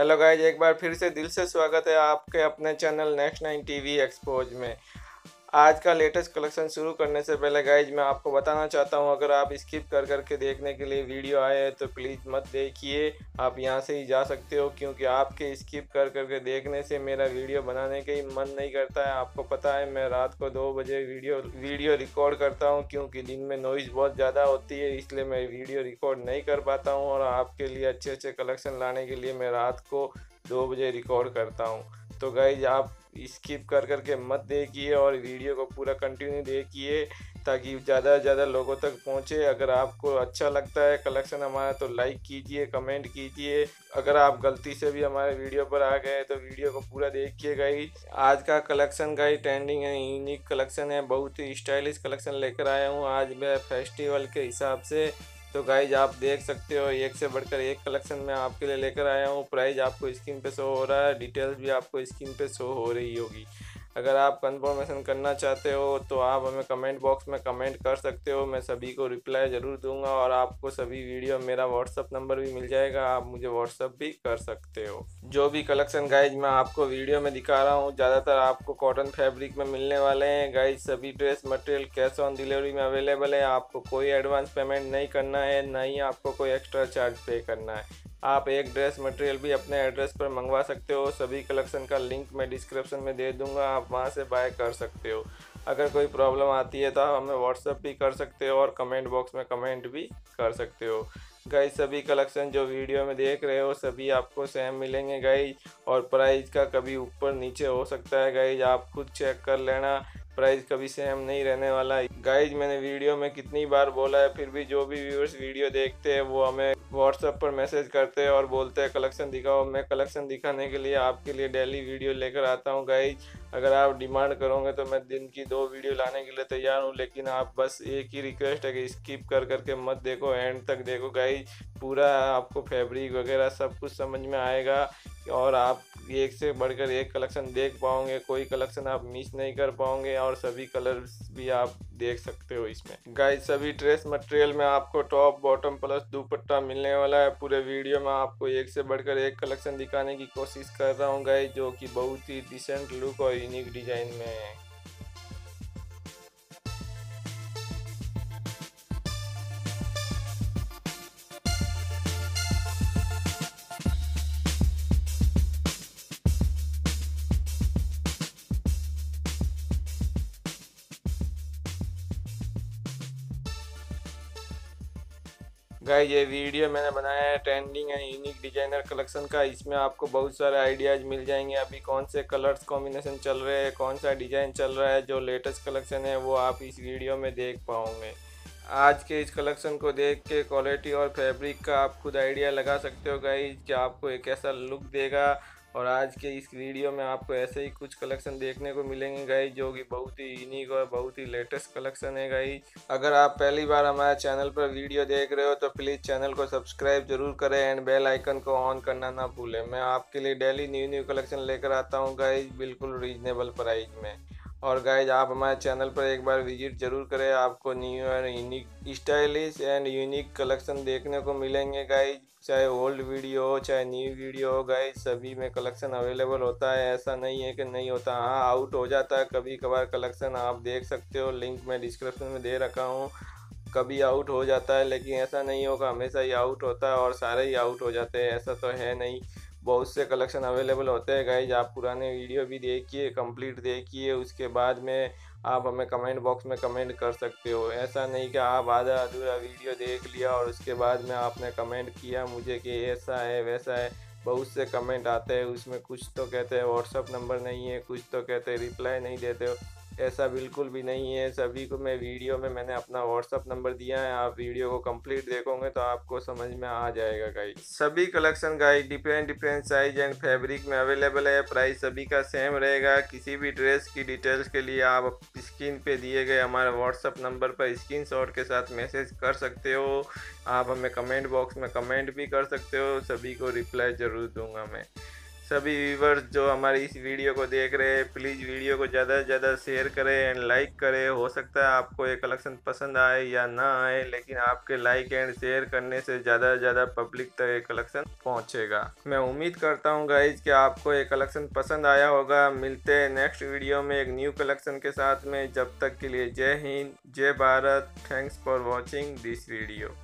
Hello guys एक बार फिर से दिल से स्वागत है आपके अपने channel next nine TV expose में। आज का लेटेस्ट कलेक्शन शुरू करने से पहले गाइज़ मैं आपको बताना चाहता हूँ, अगर आप स्किप कर करके देखने के लिए वीडियो आए हैं तो प्लीज़ मत देखिए। आप यहाँ से ही जा सकते हो, क्योंकि आपके स्किप कर करके देखने से मेरा वीडियो बनाने का ही मन नहीं करता है। आपको पता है, मैं रात को दो बजे वीडियो वीडियो रिकॉर्ड करता हूँ, क्योंकि दिन में नॉइज़ बहुत ज़्यादा होती है, इसलिए मैं वीडियो रिकॉर्ड नहीं कर पाता हूँ, और आपके लिए अच्छे अच्छे कलेक्शन लाने के लिए मैं रात को दो बजे रिकॉर्ड करता हूँ। तो गाइज़ आप स्किप कर कर के मत देखिए और वीडियो को पूरा कंटिन्यू देखिए, ताकि ज़्यादा से ज़्यादा लोगों तक पहुँचे। अगर आपको अच्छा लगता है कलेक्शन हमारा तो लाइक कीजिए कमेंट कीजिए। अगर आप गलती से भी हमारे वीडियो पर आ गए तो वीडियो को पूरा देखिए गाई आज का कलेक्शन ही ट्रेंडिंग है यूनिक कलेक्शन है, बहुत ही स्टाइलिश कलेक्शन लेकर आया हूँ। आज मैं फेस्टिवल के हिसाब से तो गाइज़ आप देख सकते हो, एक से बढ़कर एक कलेक्शन में आपके लिए लेकर आया हूँ। प्राइस आपको स्क्रीन पे शो हो रहा है डिटेल्स भी आपको स्क्रीन पे शो हो रही होगी। अगर आप कंफर्मेशन करना चाहते हो तो आप हमें कमेंट बॉक्स में कमेंट कर सकते हो। मैं सभी को रिप्लाई ज़रूर दूँगा और आपको सभी वीडियो मेरा व्हाट्सअप नंबर भी मिल जाएगा। आप मुझे व्हाट्सअप भी कर सकते हो। जो भी कलेक्शन गाइज़ मैं आपको वीडियो में दिखा रहा हूँ, ज़्यादातर आपको कॉटन फैब्रिक में मिलने वाले हैं। गाइज़ सभी dress material cash on delivery में अवेलेबल है। आपको कोई एडवांस पेमेंट नहीं करना है ना ही आपको कोई एक्स्ट्रा चार्ज पे करना है। आप एक ड्रेस मटेरियल भी अपने एड्रेस पर मंगवा सकते हो। सभी कलेक्शन का लिंक मैं डिस्क्रिप्शन में दे दूँगा, आप वहाँ से बाय कर सकते हो। अगर कोई प्रॉब्लम आती है तो आप हमें व्हाट्सअप भी कर सकते हो और कमेंट बॉक्स में कमेंट भी कर सकते हो। गाइज़ सभी कलेक्शन जो वीडियो में देख रहे हो, सभी आपको सेम मिलेंगे गाइज़ और प्राइस का कभी ऊपर नीचे हो सकता है गाइज़ आप खुद चेक कर लेना। प्राइस कभी सेम नहीं रहने वाला। है गाइज़ मैंने वीडियो में कितनी बार बोला है, फिर भी जो भी व्यूअर्स वीडियो देखते हैं, वो हमें व्हाट्सएप पर मैसेज करते हैं और बोलते हैं, कलेक्शन दिखाओ। मैं कलेक्शन दिखाने के लिए आपके लिए डेली वीडियो लेकर आता हूँ गाइज़ अगर आप डिमांड करोगे तो मैं दिन की दो वीडियो लाने के लिए तैयार हूँ, लेकिन आप बस एक ही रिक्वेस्ट है कि स्किप कर करके मत देखो एंड तक देखो। गाइज़ पूरा आपको फैब्रिक वगैरह सब कुछ समझ में आएगा और आप एक से बढ़कर एक कलेक्शन देख पाओगे। कोई कलेक्शन आप मिस नहीं कर पाओगे और सभी कलर्स भी आप देख सकते हो इसमें। गाइस सभी ड्रेस मटेरियल में आपको टॉप बॉटम प्लस दुपट्टा मिलने वाला है। पूरे वीडियो में आपको एक से बढ़कर एक कलेक्शन दिखाने की कोशिश कर रहा हूँ गाइस जो कि बहुत ही डिसेंट लुक और यूनिक डिज़ाइन में है। गाय ये वीडियो मैंने बनाया है trending and unique designer collection का। इसमें आपको बहुत सारे आइडियाज़ मिल जाएँगे। अभी कौन से कलर्स कॉम्बिनेशन चल रहे हैं, कौन सा डिज़ाइन चल रहा है, जो लेटेस्ट कलेक्शन है, वो आप इस वीडियो में देख पाओगे। आज के इस कलेक्शन को देख के क्वालिटी और फैब्रिक का आप खुद आइडिया लगा सकते हो गाइज़ कि आपको एक ऐसा लुक देगा और आज के इस वीडियो में आपको ऐसे ही कुछ कलेक्शन देखने को मिलेंगे गाइज़ जो कि बहुत ही यूनिक और बहुत ही लेटेस्ट कलेक्शन है गाइज़ अगर आप पहली बार हमारे चैनल पर वीडियो देख रहे हो तो प्लीज़ चैनल को सब्सक्राइब ज़रूर करें एंड बेल आइकन को ऑन करना ना भूलें. मैं आपके लिए डेली न्यू न्यू कलेक्शन लेकर आता हूँ गाइज़ बिल्कुल रीजनेबल प्राइज़ में. और गाइज़ आप हमारे चैनल पर एक बार विज़िट ज़रूर करें। आपको new and unique stylish and unique collection देखने को मिलेंगे गाइज़ चाहे ओल्ड वीडियो हो, चाहे न्यू वीडियो हो गाइज़ सभी में कलेक्शन अवेलेबल होता है। ऐसा नहीं है कि नहीं होता। हाँ आउट हो जाता है। कभी कभार कलेक्शन आप देख सकते हो। लिंक मैं डिस्क्रिप्शन में दे रखा हूँ। कभी आउट हो जाता है, लेकिन ऐसा नहीं होगा। हमेशा ही आउट होता है और सारे ही आउट हो जाते हैं। ऐसा तो है नहीं। बहुत से कलेक्शन अवेलेबल होते हैं गाइज़ आप पुराने वीडियो भी देखिए, कंप्लीट देखिए, उसके बाद में आप हमें कमेंट बॉक्स में कमेंट कर सकते हो। ऐसा नहीं कि आप आधा अधूरा वीडियो देख लिया और उसके बाद में आपने कमेंट किया, मुझे कि ऐसा है, वैसा है। बहुत से कमेंट आते हैं, उसमें कुछ तो कहते हैं व्हाट्सअप नंबर नहीं है, कुछ तो कहते हैं रिप्लाई नहीं देते हो। ऐसा बिल्कुल भी नहीं है। सभी को मैं वीडियो में मैंने अपना व्हाट्सअप नंबर दिया है, आप वीडियो को कंप्लीट देखोगे तो आपको समझ में आ जाएगा गाइड सभी collection guys different different size and fabric में अवेलेबल है। प्राइस सभी का सेम रहेगा। किसी भी ड्रेस की डिटेल्स के लिए आप स्क्रीन पे दिए गए हमारे व्हाट्सअप नंबर पर स्क्रीन के साथ मैसेज कर सकते हो। आप हमें कमेंट बॉक्स में कमेंट भी कर सकते हो। सभी को रिप्लाई ज़रूर दूँगा मैं। सभी व्यूवर्स जो हमारी इस वीडियो को देख रहे हैं प्लीज़ वीडियो को ज़्यादा से ज़्यादा शेयर करें एंड लाइक करें। हो सकता है आपको ये कलेक्शन पसंद आए या ना आए, लेकिन आपके लाइक एंड शेयर करने से ज़्यादा से ज़्यादा पब्लिक तक ये कलेक्शन पहुँचेगा। मैं उम्मीद करता हूँ गाइज़ कि आपको ये कलेक्शन पसंद आया होगा। मिलते हैं नेक्स्ट वीडियो में एक न्यू कलेक्शन के साथ में। जब तक के लिए जय हिंद, जय Bharat. Thanks for watching this video